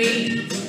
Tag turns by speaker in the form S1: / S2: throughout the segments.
S1: We.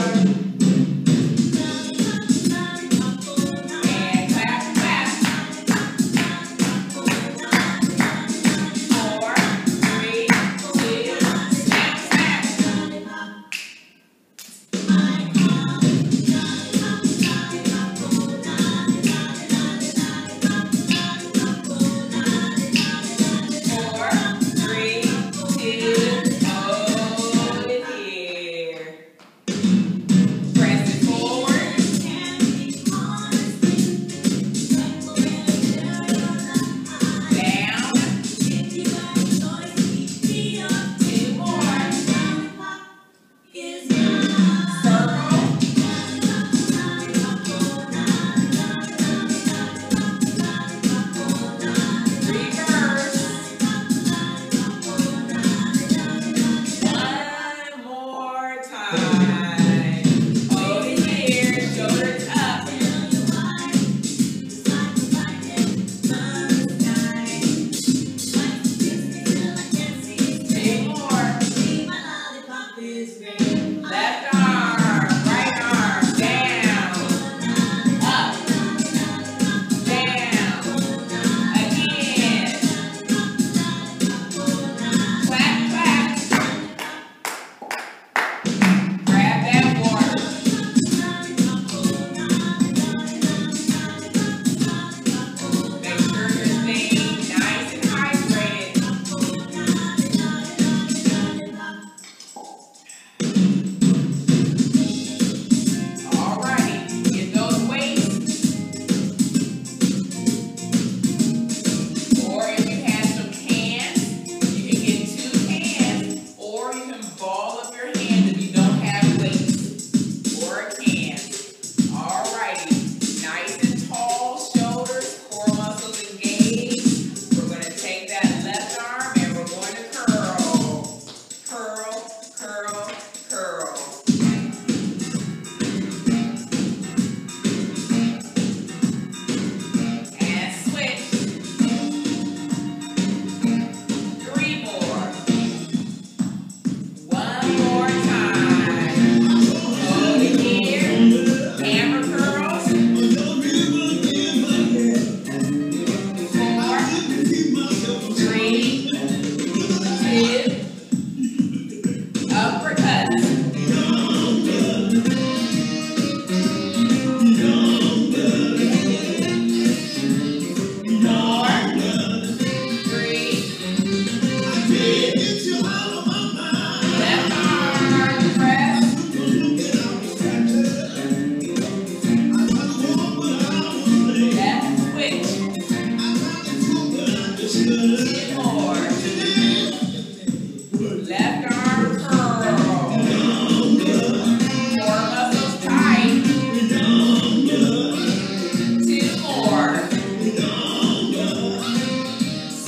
S1: heart.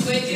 S1: свои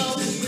S1: Heels,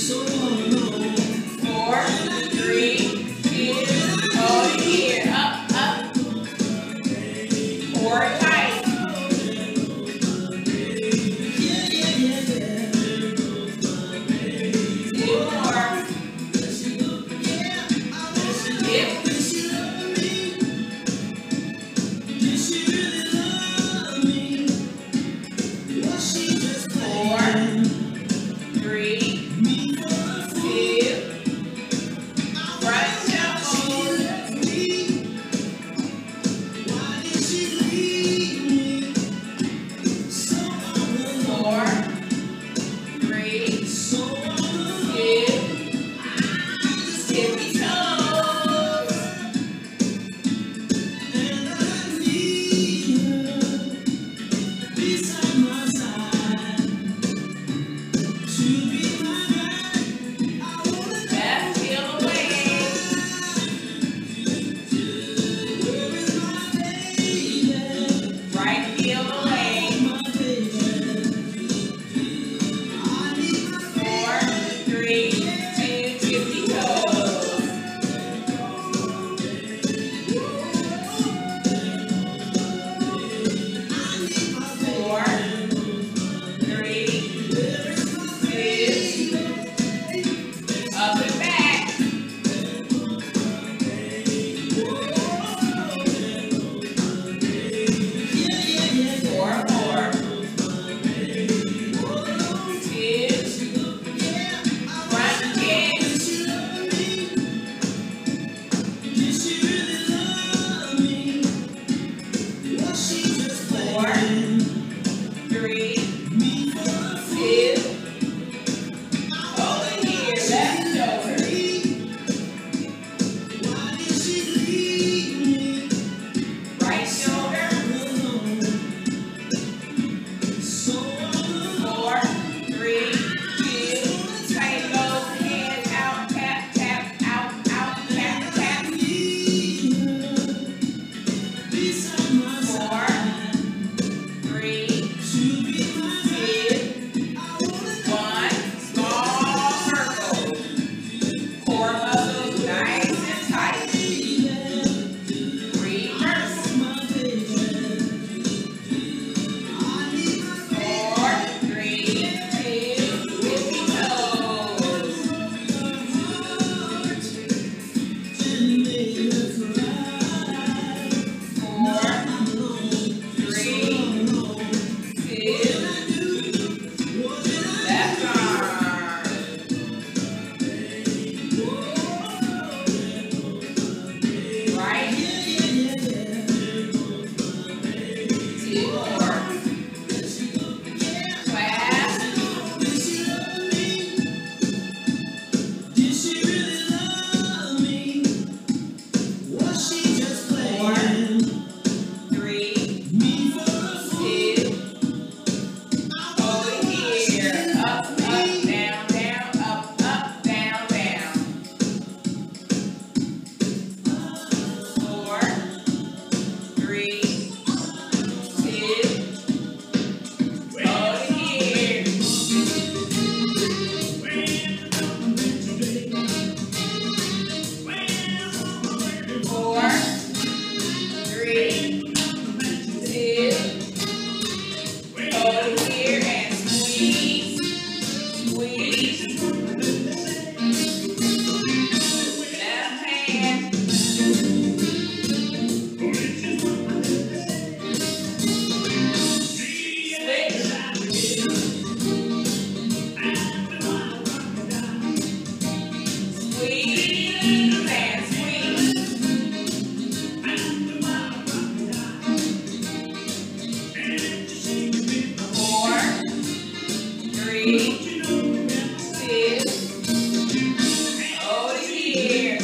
S1: Four, here.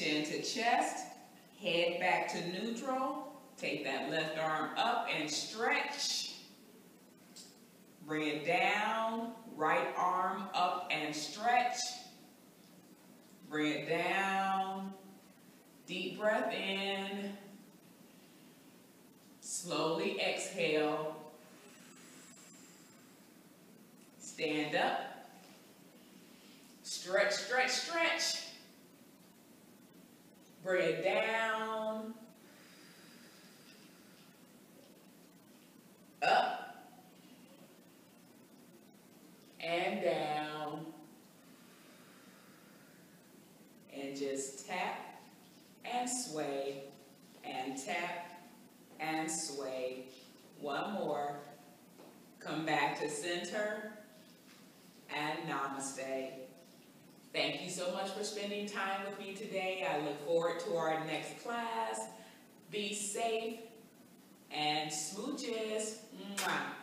S2: Chin to chest, head back to neutral. Take that left arm up and stretch. Bring it down, right arm up and stretch. Bring it down. Deep breath in. Slowly exhale. Stand up. Stretch, stretch, stretch. Bring it down. Up. And down. And just tap and sway and tap and sway. One more. Come back to center and namaste. Thank you so much for spending time with me today. I look forward to our next class. Be safe and smooches. Mwah.